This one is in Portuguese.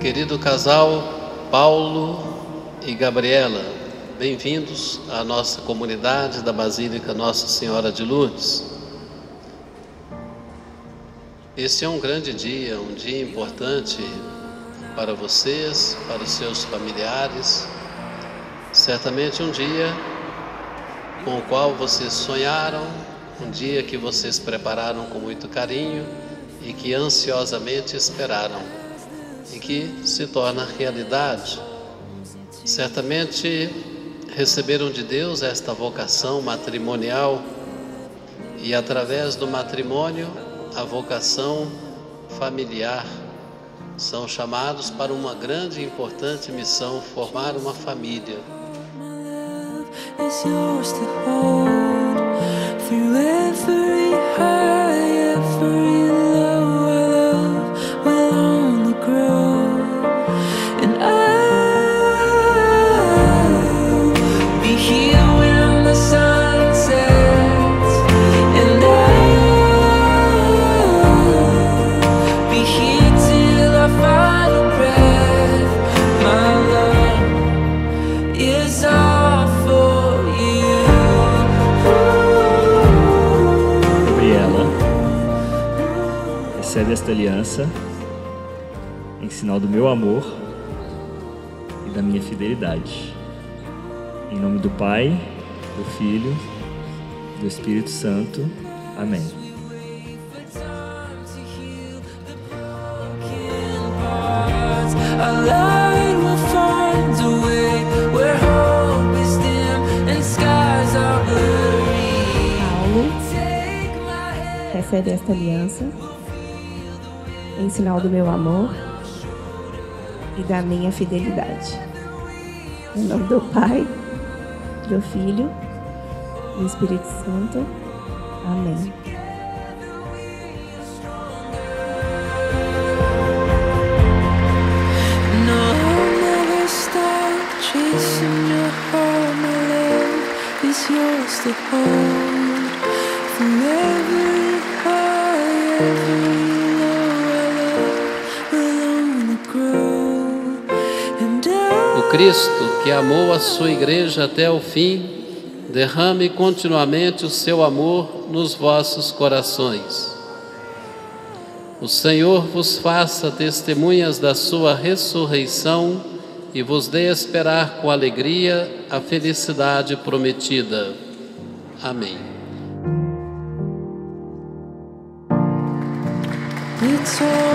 Querido casal Paulo e Gabriela, bem-vindos à nossa comunidade da Basílica Nossa Senhora de Lourdes. Esse é um grande dia, um dia importante para vocês, para os seus familiares. Certamente um dia com o qual vocês sonharam, um dia que vocês prepararam com muito carinho e que ansiosamente esperaram e que se torna realidade. Certamente receberam de Deus esta vocação matrimonial e através do matrimônio a vocação familiar. São chamados para uma grande e importante missão, formar uma família. every high, every esta aliança em sinal do meu amor e da minha fidelidade. Em nome do Pai, do Filho, do Espírito Santo. Amém. Paulo recebe esta aliança em sinal do meu amor e da minha fidelidade. Em nome do Pai, do Filho e do Espírito Santo. Amém. yours to hold forever high. Cristo, que amou a sua igreja até o fim, derrame continuamente o seu amor nos vossos corações. O Senhor vos faça testemunhas da sua ressurreição e vos dê esperar com alegria a felicidade prometida. Amém. It's.